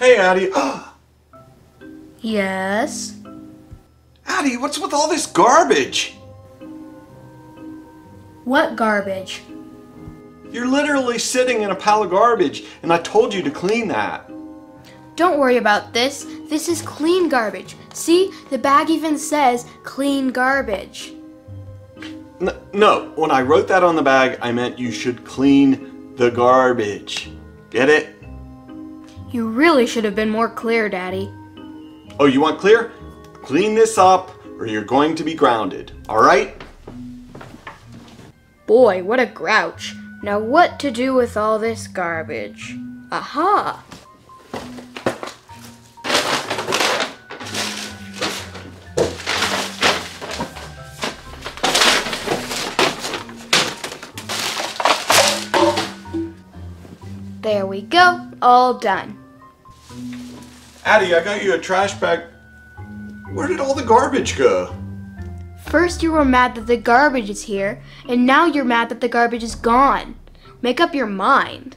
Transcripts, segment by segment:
Hey, Addie. Yes? Addie, what's with all this garbage? What garbage? You're literally sitting in a pile of garbage, and I told you to clean that. Don't worry about this. This is clean garbage. See, the bag even says clean garbage. N- no, when I wrote that on the bag, I meant you should clean the garbage. Get it? You really should have been more clear, Daddy. Oh, you want clear? Clean this up, or you're going to be grounded, alright? Boy, what a grouch. Now what to do with all this garbage? Aha! There we go, all done. Addie, I got you a trash bag. Where did all the garbage go? First you were mad that the garbage is here, and now you're mad that the garbage is gone. Make up your mind.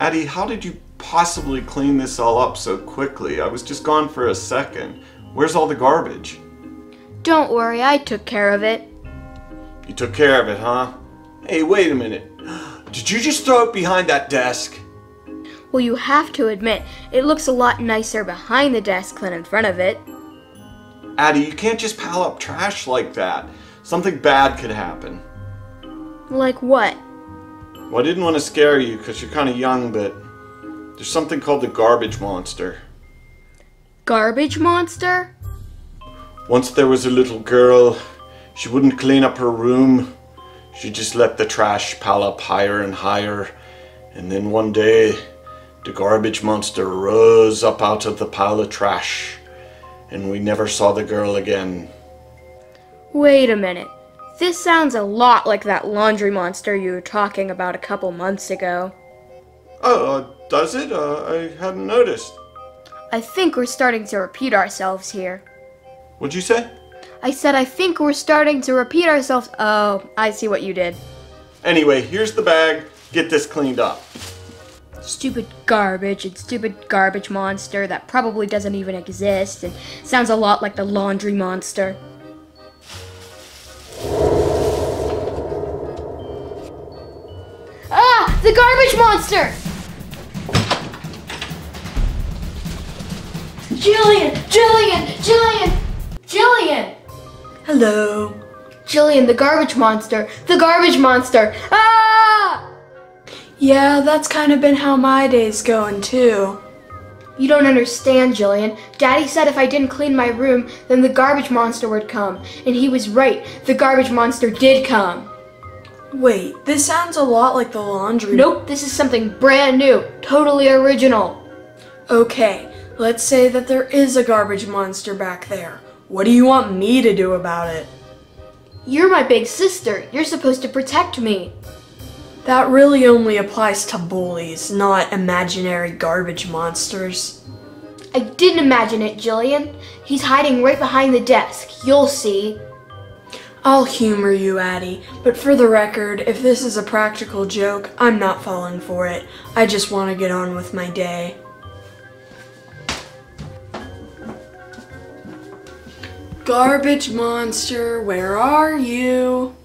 Addie, how did you possibly clean this all up so quickly? I was just gone for a second. Where's all the garbage? Don't worry, I took care of it. You took care of it, huh? Hey, wait a minute. Did you just throw it behind that desk? Well, you have to admit, it looks a lot nicer behind the desk than in front of it. Addie, you can't just pile up trash like that. Something bad could happen. Like what? Well, I didn't want to scare you because you're kind of young, but there's something called the garbage monster. Garbage monster? Once there was a little girl. She wouldn't clean up her room. She just let the trash pile up higher and higher. And then one day, the garbage monster rose up out of the pile of trash. And we never saw the girl again. Wait a minute. This sounds a lot like that laundry monster you were talking about a couple months ago. Oh, uh, does it? Uh, I hadn't noticed. I think we're starting to repeat ourselves here. What'd you say? I said I think we're starting to repeat ourselves. Oh, I see what you did. Anyway, here's the bag. Get this cleaned up. Stupid garbage and stupid garbage monster that probably doesn't even exist and sounds a lot like the laundry monster. Ah! The garbage monster! Jillian! Jillian! Jillian! Jillian! Hello. Jillian, the garbage monster! The garbage monster! Ah! Yeah, that's kind of been how my day's going too. You don't understand, Jillian. Daddy said if I didn't clean my room, then the garbage monster would come. And he was right. The garbage monster did come. Wait, this sounds a lot like the laundry. Nope, this is something brand new, totally original. Okay, let's say that there is a garbage monster back there. What do you want me to do about it? You're my big sister. You're supposed to protect me. That really only applies to bullies, not imaginary garbage monsters. I didn't imagine it, Jillian. He's hiding right behind the desk. You'll see. I'll humor you, Addie, but for the record, if this is a practical joke, I'm not falling for it. I just want to get on with my day. Garbage monster, where are you?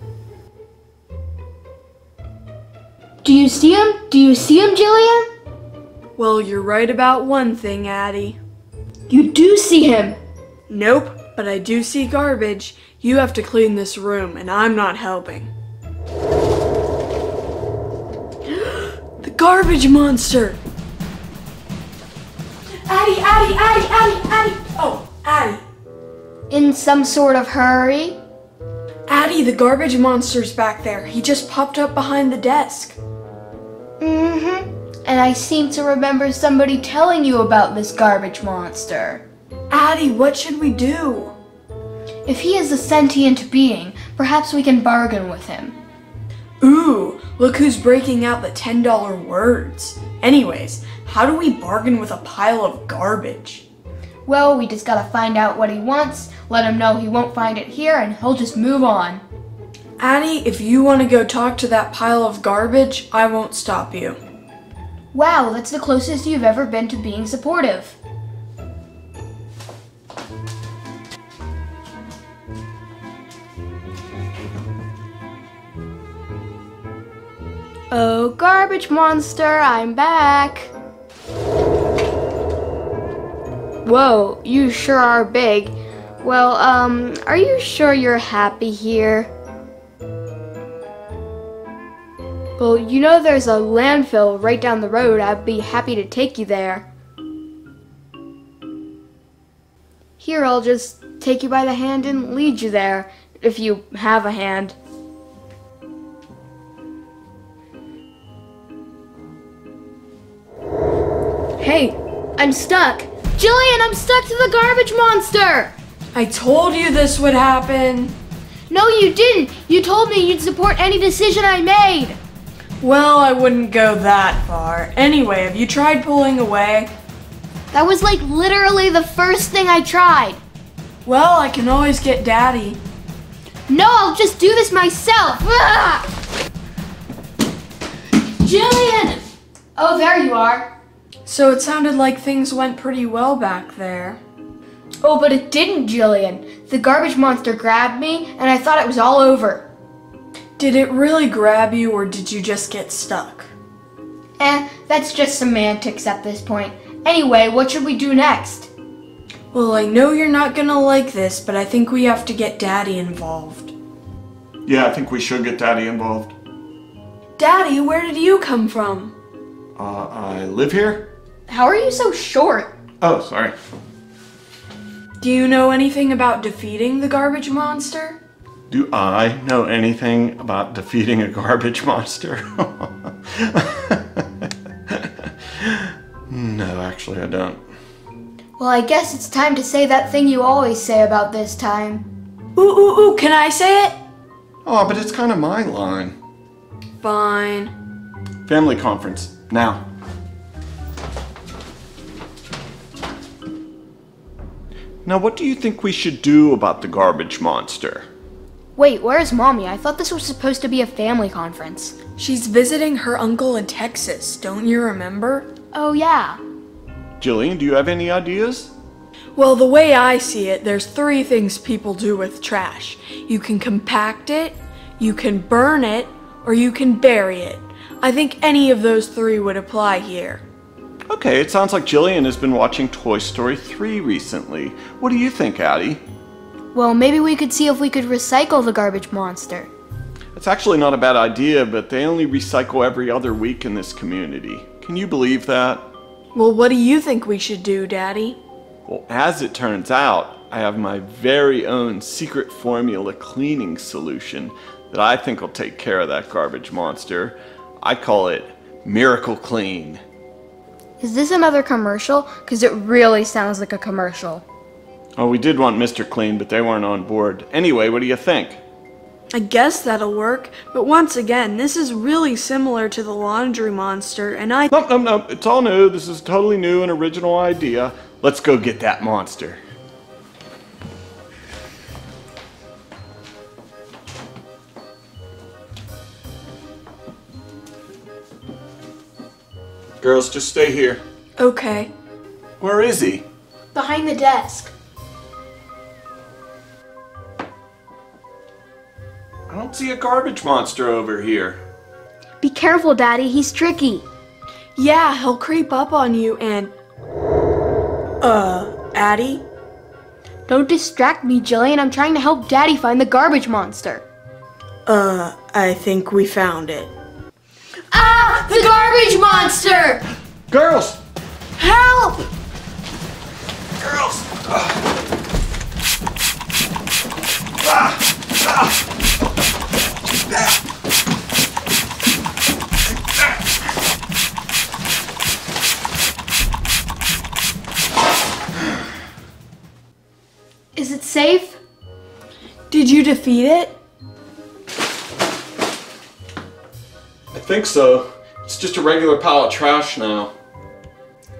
Do you see him? Do you see him, Jillian? Well, you're right about one thing, Addie. You do see him. Nope, but I do see garbage. You have to clean this room, and I'm not helping. the garbage monster! Addie, Addie, Addie, Addie, Addie! Oh, Addie. In some sort of hurry. Addie, the garbage monster's back there. He just popped up behind the desk. Mm-hmm. And I seem to remember somebody telling you about this garbage monster. Addie, what should we do? If he is a sentient being, perhaps we can bargain with him. Ooh, look who's breaking out the $10 words. Anyways, how do we bargain with a pile of garbage? Well, we just gotta find out what he wants, let him know he won't find it here, and he'll just move on. Addie, if you want to go talk to that pile of garbage, I won't stop you. Wow, that's the closest you've ever been to being supportive. Oh, garbage monster, I'm back. Whoa, you sure are big. Well, um, are you sure you're happy here? Well, you know there's a landfill right down the road. I'd be happy to take you there. Here, I'll just take you by the hand and lead you there, if you have a hand. Hey, I'm stuck. Jillian, I'm stuck to the garbage monster! I told you this would happen. No, you didn't. You told me you'd support any decision I made. Well, I wouldn't go that far. Anyway, have you tried pulling away? That was like literally the first thing I tried. Well, I can always get Daddy. No, I'll just do this myself. Ah! Jillian! Oh, there you are. So it sounded like things went pretty well back there. Oh, but it didn't, Jillian. The garbage monster grabbed me, and I thought it was all over. Did it really grab you, or did you just get stuck? Eh, that's just semantics at this point. Anyway, what should we do next? Well, I know you're not gonna like this, but I think we have to get Daddy involved. Yeah, I think we should get Daddy involved. Daddy, where did you come from? Uh, I live here? How are you so short? Oh, sorry. Do you know anything about defeating the garbage monster? Do I know anything about defeating a garbage monster? no, actually, I don't. Well, I guess it's time to say that thing you always say about this time. Ooh, ooh, ooh, can I say it? Oh, but it's kind of my line. Fine. Family conference, now. Now, what do you think we should do about the garbage monster? Wait, where's mommy? I thought this was supposed to be a family conference. She's visiting her uncle in Texas, don't you remember? Oh, yeah. Jillian, do you have any ideas? Well, the way I see it, there's three things people do with trash. You can compact it, you can burn it, or you can bury it. I think any of those three would apply here. Okay, it sounds like Jillian has been watching Toy Story 3 recently. What do you think, Addie? Well, maybe we could see if we could recycle the garbage monster. It's actually not a bad idea, but they only recycle every other week in this community. Can you believe that? Well, what do you think we should do, Daddy? Well, as it turns out, I have my very own secret formula cleaning solution that I think will take care of that garbage monster. I call it Miracle Clean. Is this another commercial? Because it really sounds like a commercial. Oh, we did want Mr. Clean, but they weren't on board. Anyway, what do you think? I guess that'll work, but once again, this is really similar to the laundry monster, and I. Nope, nope, nope. It's all new. This is totally new and original idea. Let's go get that monster. Girls, just stay here. Okay. Where is he? Behind the desk. I don't see a garbage monster over here. Be careful, Daddy. He's tricky. Yeah, he'll creep up on you and. Uh, Addie? Don't distract me, Jillian. I'm trying to help Daddy find the garbage monster. Uh, I think we found it. Ah! The garbage monster! Girls! Help! Girls! Is it safe? Did you defeat it? I think so. It's just a regular pile of trash now.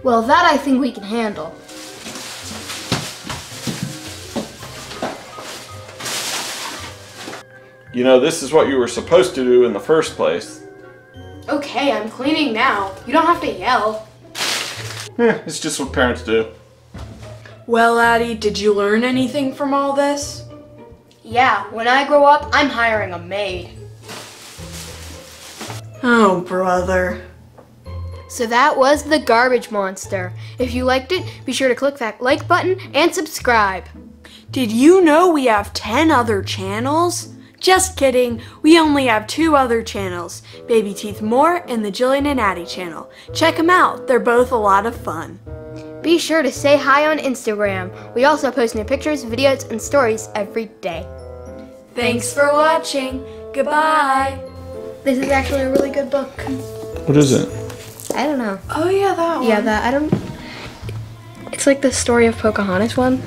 Well, that I think we can handle. You know, this is what you were supposed to do in the first place. Okay, I'm cleaning now. You don't have to yell. Yeah, it's just what parents do. Well, Addie, did you learn anything from all this? Yeah, when I grow up, I'm hiring a maid. Oh, brother. So that was the Garbage Monster. If you liked it, be sure to click that like button and subscribe. Did you know we have 10 other channels? Just kidding, we only have two other channels, Babyteeth More and the Jillian and Addie channel. Check them out, they're both a lot of fun. Be sure to say hi on Instagram. We also post new pictures, videos, and stories every day. Thanks for watching. Goodbye. This is actually a really good book. What is it? I don't know. Oh, yeah, that one. Yeah, that I don't. It's like the story of Pocahontas one.